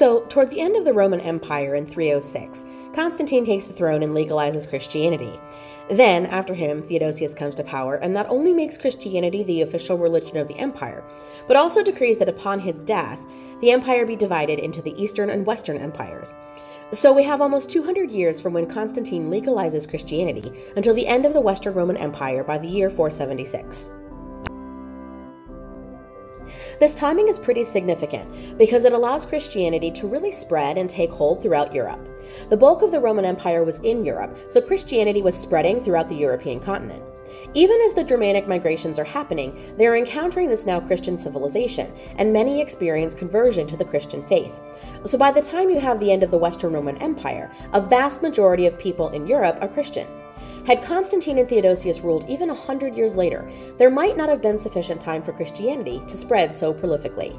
So, toward the end of the Roman Empire in 306, Constantine takes the throne and legalizes Christianity. Then, after him, Theodosius comes to power and not only makes Christianity the official religion of the empire, but also decrees that upon his death, the empire be divided into the Eastern and Western empires. So we have almost 200 years from when Constantine legalizes Christianity until the end of the Western Roman Empire by the year 476. This timing is pretty significant because it allows Christianity to really spread and take hold throughout Europe. The bulk of the Roman Empire was in Europe, so Christianity was spreading throughout the European continent. Even as the Germanic migrations are happening, they are encountering this now Christian civilization, and many experience conversion to the Christian faith. So by the time you have the end of the Western Roman Empire, a vast majority of people in Europe are Christian. Had Constantine and Theodosius ruled even a hundred years later, there might not have been sufficient time for Christianity to spread so prolifically.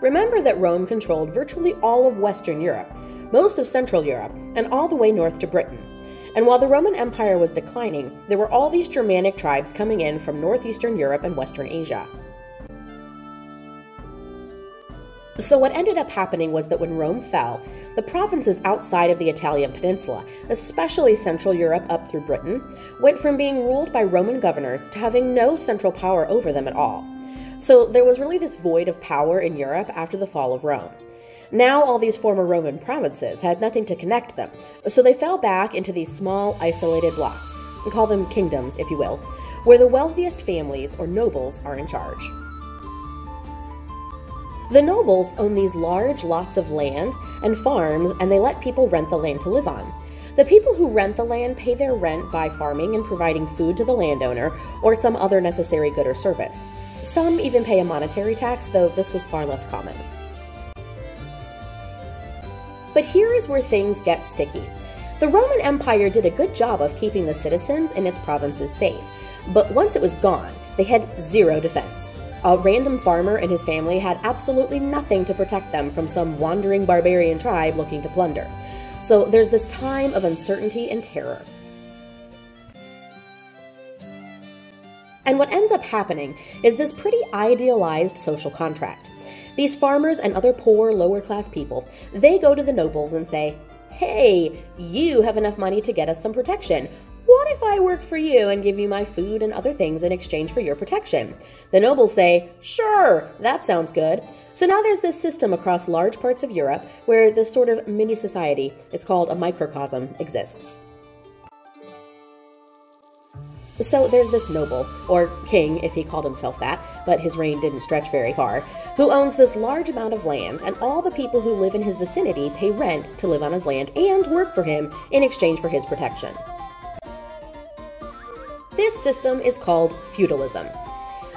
Remember that Rome controlled virtually all of Western Europe, most of Central Europe, and all the way north to Britain. And while the Roman Empire was declining, there were all these Germanic tribes coming in from northeastern Europe and Western Asia. So, what ended up happening was that when Rome fell, the provinces outside of the Italian peninsula, especially Central Europe up through Britain, went from being ruled by Roman governors to having no central power over them at all. So, there was really this void of power in Europe after the fall of Rome. Now, all these former Roman provinces had nothing to connect them, so they fell back into these small, isolated blocks, and call them kingdoms, if you will, where the wealthiest families or nobles are in charge. The nobles own these large lots of land and farms, and they let people rent the land to live on. The people who rent the land pay their rent by farming and providing food to the landowner or some other necessary good or service. Some even pay a monetary tax, though this was far less common. But here is where things get sticky. The Roman Empire did a good job of keeping the citizens in its provinces safe, but once it was gone, they had zero defense. A random farmer and his family had absolutely nothing to protect them from some wandering barbarian tribe looking to plunder. So there's this time of uncertainty and terror. And what ends up happening is this pretty idealized social contract. These farmers and other poor, lower class people, they go to the nobles and say, Hey, you have enough money to get us some protection. What if I work for you and give you my food and other things in exchange for your protection? The nobles say, Sure, that sounds good. So now there's this system across large parts of Europe where this sort of mini society, it's called a microcosm, exists. So there's this noble, or king if he called himself that, but his reign didn't stretch very far, who owns this large amount of land, and all the people who live in his vicinity pay rent to live on his land and work for him in exchange for his protection. This system is called feudalism.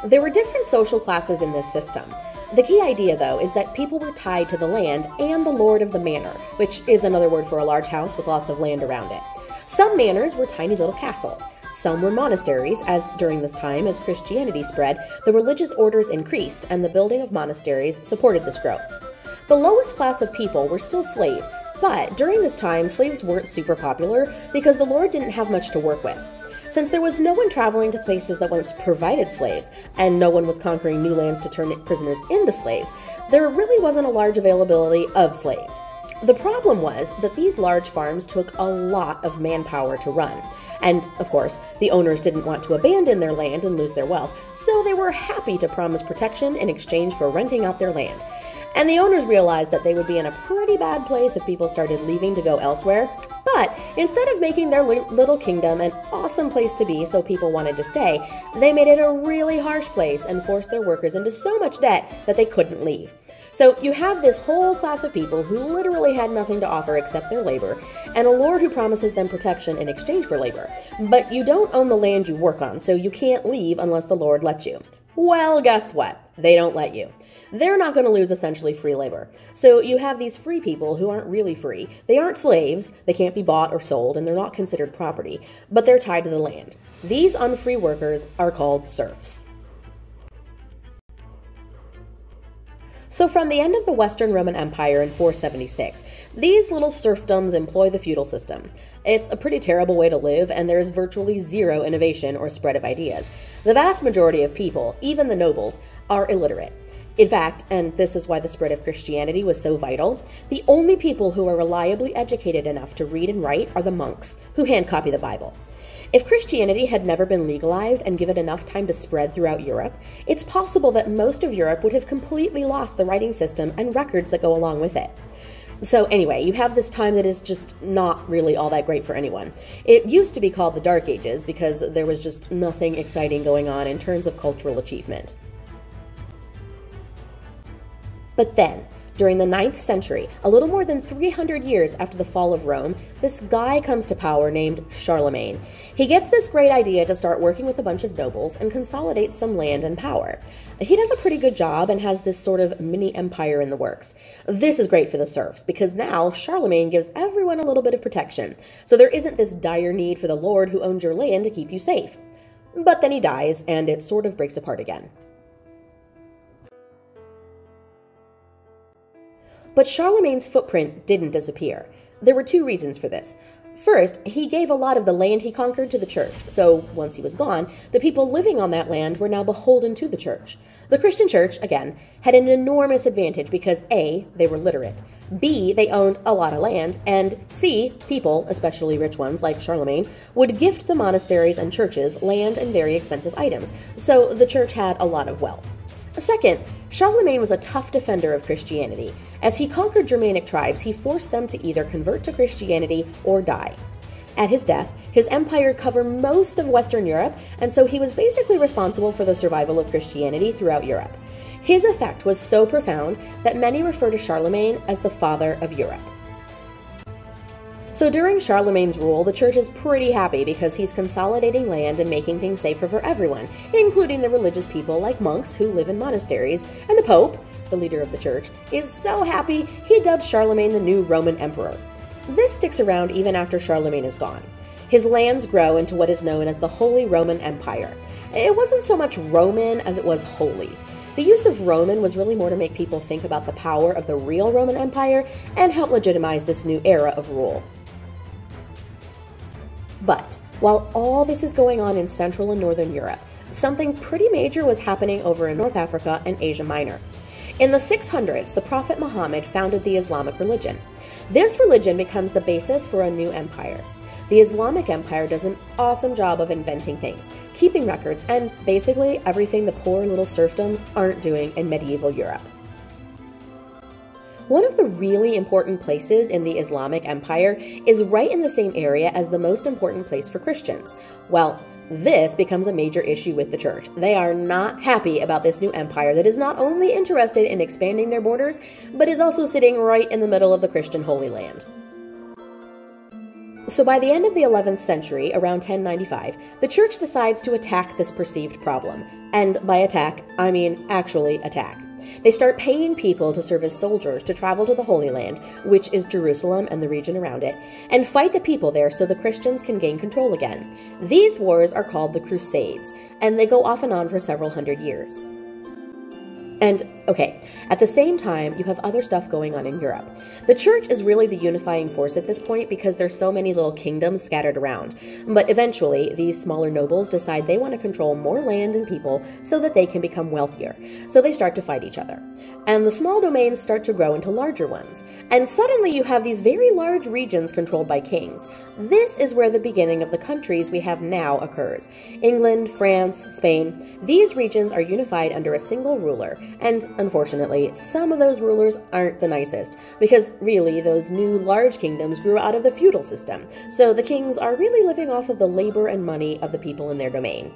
There were different social classes in this system. The key idea, though, is that people were tied to the land and the lord of the manor, which is another word for a large house with lots of land around it. Some manors were tiny little castles. Some were monasteries, as during this time, as Christianity spread, the religious orders increased and the building of monasteries supported this growth. The lowest class of people were still slaves, but during this time, slaves weren't super popular because the Lord didn't have much to work with. Since there was no one traveling to places that once provided slaves, and no one was conquering new lands to turn prisoners into slaves, there really wasn't a large availability of slaves. The problem was that these large farms took a lot of manpower to run. And, of course, the owners didn't want to abandon their land and lose their wealth, so they were happy to promise protection in exchange for renting out their land. And the owners realized that they would be in a pretty bad place if people started leaving to go elsewhere, but instead of making their little kingdom an awesome place to be so people wanted to stay, they made it a really harsh place and forced their workers into so much debt that they couldn't leave. So you have this whole class of people who literally had nothing to offer except their labor, and a lord who promises them protection in exchange for labor. But you don't own the land you work on, so you can't leave unless the lord lets you. Well, guess what? They don't let you they're not going to lose essentially free labor. So you have these free people who aren't really free. They aren't slaves, they can't be bought or sold, and they're not considered property, but they're tied to the land. These unfree workers are called serfs. So, from the end of the Western Roman Empire in 476, these little serfdoms employ the feudal system. It's a pretty terrible way to live, and there is virtually zero innovation or spread of ideas. The vast majority of people, even the nobles, are illiterate. In fact, and this is why the spread of Christianity was so vital, the only people who are reliably educated enough to read and write are the monks, who hand copy the Bible. If Christianity had never been legalized and given enough time to spread throughout Europe, it's possible that most of Europe would have completely lost the writing system and records that go along with it. So, anyway, you have this time that is just not really all that great for anyone. It used to be called the Dark Ages because there was just nothing exciting going on in terms of cultural achievement. But then, during the 9th century, a little more than 300 years after the fall of Rome, this guy comes to power named Charlemagne. He gets this great idea to start working with a bunch of nobles and consolidate some land and power. He does a pretty good job and has this sort of mini empire in the works. This is great for the serfs because now Charlemagne gives everyone a little bit of protection, so there isn't this dire need for the lord who owns your land to keep you safe. But then he dies, and it sort of breaks apart again. But Charlemagne's footprint didn't disappear. There were two reasons for this. First, he gave a lot of the land he conquered to the church, so once he was gone, the people living on that land were now beholden to the church. The Christian church, again, had an enormous advantage because A, they were literate, B, they owned a lot of land, and C, people, especially rich ones like Charlemagne, would gift the monasteries and churches land and very expensive items, so the church had a lot of wealth. Second, Charlemagne was a tough defender of Christianity. As he conquered Germanic tribes, he forced them to either convert to Christianity or die. At his death, his empire covered most of Western Europe, and so he was basically responsible for the survival of Christianity throughout Europe. His effect was so profound that many refer to Charlemagne as the father of Europe. So during Charlemagne's rule, the church is pretty happy because he's consolidating land and making things safer for everyone, including the religious people like monks who live in monasteries, and the Pope, the leader of the church, is so happy he dubs Charlemagne the new Roman emperor. This sticks around even after Charlemagne is gone. His lands grow into what is known as the Holy Roman Empire. It wasn't so much Roman as it was holy. The use of Roman was really more to make people think about the power of the real Roman Empire and help legitimize this new era of rule. But while all this is going on in Central and Northern Europe, something pretty major was happening over in North Africa and Asia Minor. In the 600s, the Prophet Muhammad founded the Islamic religion. This religion becomes the basis for a new empire. The Islamic Empire does an awesome job of inventing things, keeping records, and basically everything the poor little serfdoms aren't doing in medieval Europe. One of the really important places in the Islamic Empire is right in the same area as the most important place for Christians. Well, this becomes a major issue with the church. They are not happy about this new empire that is not only interested in expanding their borders, but is also sitting right in the middle of the Christian Holy Land. So by the end of the 11th century, around 1095, the church decides to attack this perceived problem. And by attack, I mean actually attack. They start paying people to serve as soldiers to travel to the Holy Land, which is Jerusalem and the region around it, and fight the people there so the Christians can gain control again. These wars are called the Crusades, and they go off and on for several hundred years. And, okay, at the same time, you have other stuff going on in Europe. The church is really the unifying force at this point because there's so many little kingdoms scattered around. But eventually, these smaller nobles decide they want to control more land and people so that they can become wealthier. So they start to fight each other. And the small domains start to grow into larger ones. And suddenly you have these very large regions controlled by kings. This is where the beginning of the countries we have now occurs. England, France, Spain. These regions are unified under a single ruler and unfortunately, some of those rulers aren't the nicest, because really, those new large kingdoms grew out of the feudal system, so the kings are really living off of the labor and money of the people in their domain.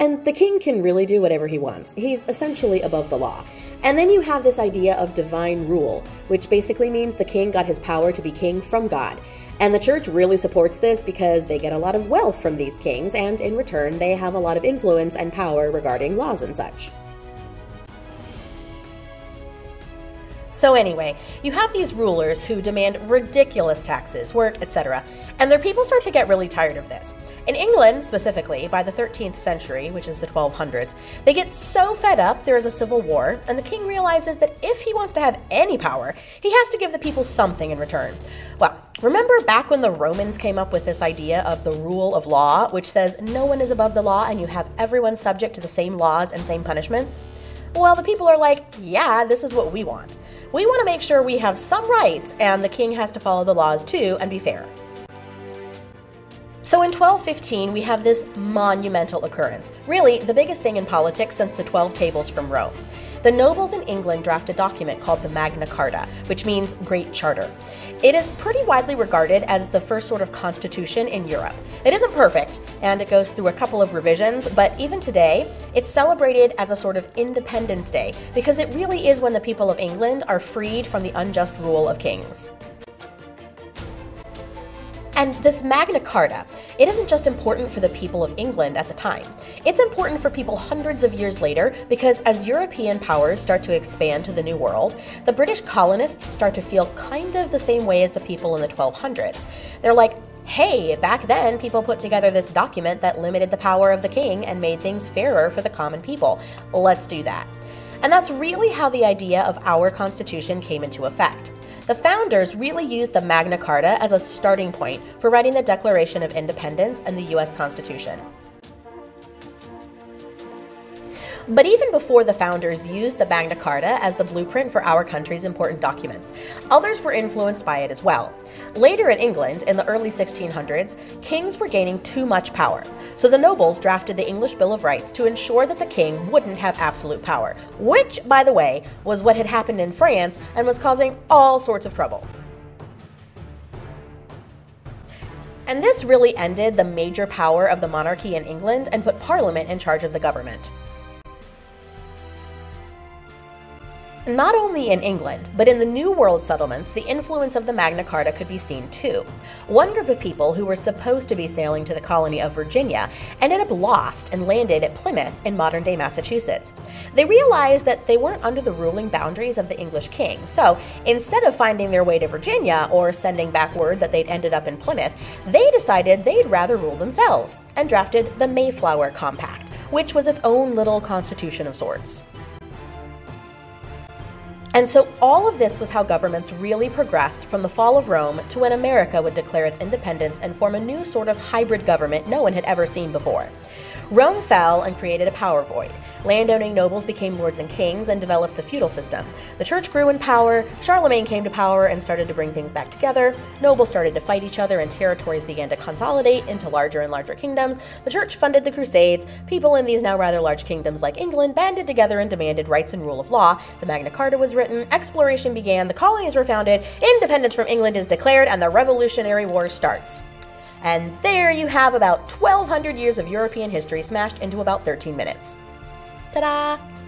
And the king can really do whatever he wants. He's essentially above the law. And then you have this idea of divine rule, which basically means the king got his power to be king from God. And the church really supports this because they get a lot of wealth from these kings, and in return, they have a lot of influence and power regarding laws and such. So, anyway, you have these rulers who demand ridiculous taxes, work, etc., and their people start to get really tired of this. In England, specifically, by the 13th century, which is the 1200s, they get so fed up there is a civil war, and the king realizes that if he wants to have any power, he has to give the people something in return. Well, remember back when the Romans came up with this idea of the rule of law, which says no one is above the law and you have everyone subject to the same laws and same punishments? Well, the people are like, yeah, this is what we want. We want to make sure we have some rights, and the king has to follow the laws too and be fair. So in 1215, we have this monumental occurrence, really the biggest thing in politics since the 12 tables from Rome. The nobles in England draft a document called the Magna Carta, which means Great Charter. It is pretty widely regarded as the first sort of constitution in Europe. It isn't perfect, and it goes through a couple of revisions, but even today, it's celebrated as a sort of Independence Day because it really is when the people of England are freed from the unjust rule of kings. And this Magna Carta, it isn't just important for the people of England at the time. It's important for people hundreds of years later because as European powers start to expand to the New World, the British colonists start to feel kind of the same way as the people in the 1200s. They're like, hey, back then people put together this document that limited the power of the king and made things fairer for the common people. Let's do that. And that's really how the idea of our Constitution came into effect. The founders really used the Magna Carta as a starting point for writing the Declaration of Independence and the US Constitution. But even before the founders used the Magna Carta as the blueprint for our country's important documents, others were influenced by it as well. Later in England, in the early 1600s, kings were gaining too much power, so the nobles drafted the English Bill of Rights to ensure that the king wouldn't have absolute power, which, by the way, was what had happened in France and was causing all sorts of trouble. And this really ended the major power of the monarchy in England and put Parliament in charge of the government. Not only in England, but in the New World settlements, the influence of the Magna Carta could be seen too. One group of people who were supposed to be sailing to the colony of Virginia ended up lost and landed at Plymouth in modern day Massachusetts. They realized that they weren't under the ruling boundaries of the English king, so instead of finding their way to Virginia or sending back word that they'd ended up in Plymouth, they decided they'd rather rule themselves and drafted the Mayflower Compact, which was its own little constitution of sorts. And so all of this was how governments really progressed from the fall of Rome to when America would declare its independence and form a new sort of hybrid government no one had ever seen before. Rome fell and created a power void. Landowning nobles became lords and kings and developed the feudal system. The church grew in power, Charlemagne came to power and started to bring things back together, nobles started to fight each other, and territories began to consolidate into larger and larger kingdoms. The church funded the Crusades, people in these now rather large kingdoms like England banded together and demanded rights and rule of law. The Magna Carta was written, exploration began, the colonies were founded, independence from England is declared, and the Revolutionary War starts. And there you have about 1,200 years of European history smashed into about 13 minutes. たら。